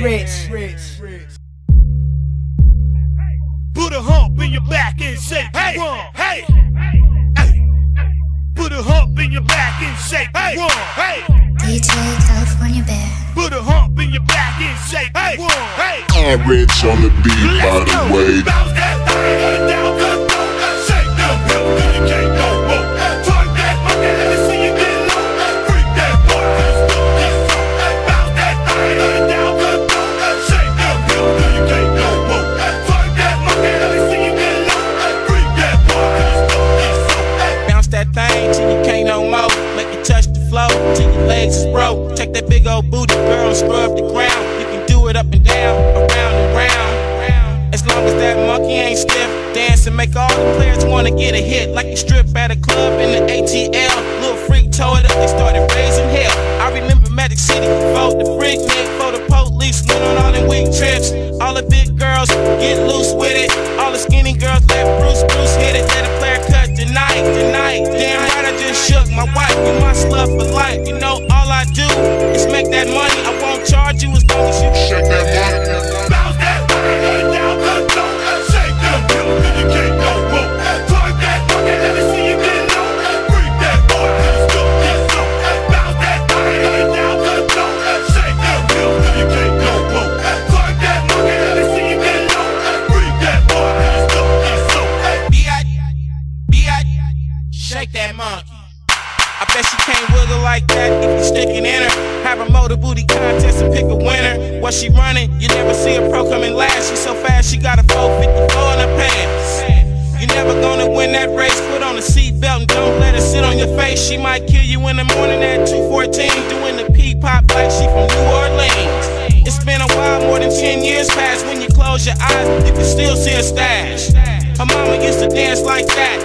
Put a hump in your back and say, hey, hey, hey. Put a hump in your back and say, hey, hey. DJ California Bear. Put a hump in your back and say, hey, hey. Ant Rich on the beat, by the way. Bounce that thing down big old booty, girl, scrub the ground. You can do it up and down, around and round. As long as that monkey ain't stiff, dance and make all the players wanna get a hit. Like you strip at a club in the ATL. Little freak tore it up, they started raising hell. I remember Magic City, before the Freaknik, before the police went on all them weak trips. All the big girls get loose with it. All the skinny girls let Bruce Bruce hit it. Let a player cut tonight, tonight. Damn right, I just shook my wife. You my slut for life. Shake that monkey. I bet she can't wiggle like that if you stick it in her. Have a motor booty contest and pick a winner. What she running? You never see a pro coming last. She so fast, she got a 454 in her pants. You never gonna win that race. Put on a seatbelt and don't let her sit on your face. She might kill you in the morning at 214, doing the pee pop like she from New Orleans. It's been a while, more than 10 years past. When you close your eyes, you can still see a stash. Her mama used to dance like that,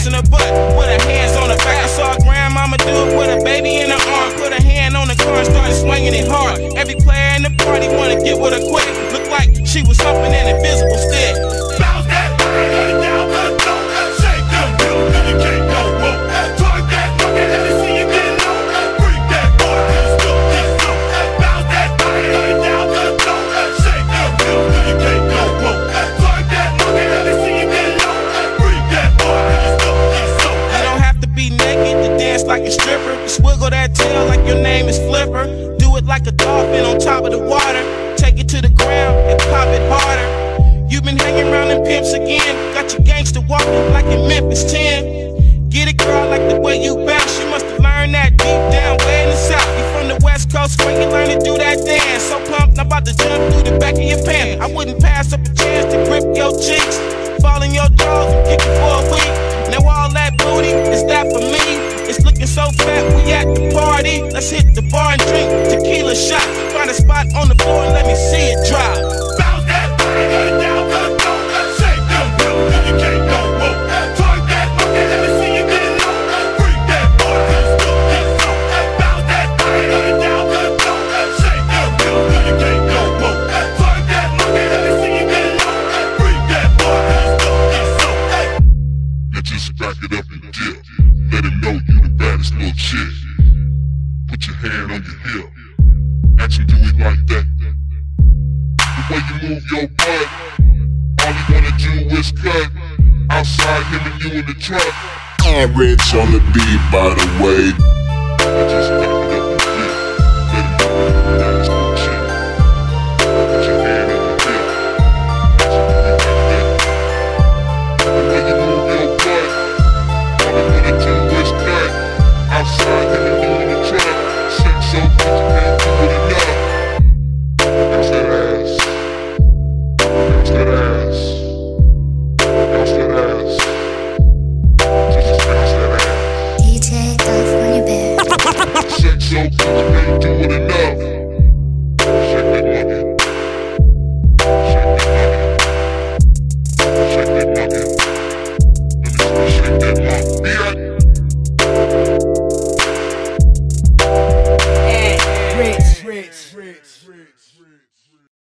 bouncing her butt with her hands on her back. I saw her grandmama do it with her baby in her arm. Put her hand on the car and started swinging it hard. Every player in the party wanna get with her quick. Looked like she was an invisible stick. That tail like your name is Flipper. Do it like a dolphin on top of the water. Take it to the ground and pop it harder. You've been hanging around in pimps again. Got your gangster walking like in Memphis 10. Get it, girl, like the way you bounce. You must have learned that deep down way in the south. You from the west coast where you learn to do that dance. So pumped, I'm about to jump through the back of your pants. I wouldn't pass up a chance to grip your cheeks, so fat, we at the party. Let's hit the bar and drink tequila shot. Find a spot on the floor and let me see it drop. Him do it like that. The way you move your butt. All he wanna do is cut. Outside him and you in the truck. Rich on the beat, by the way.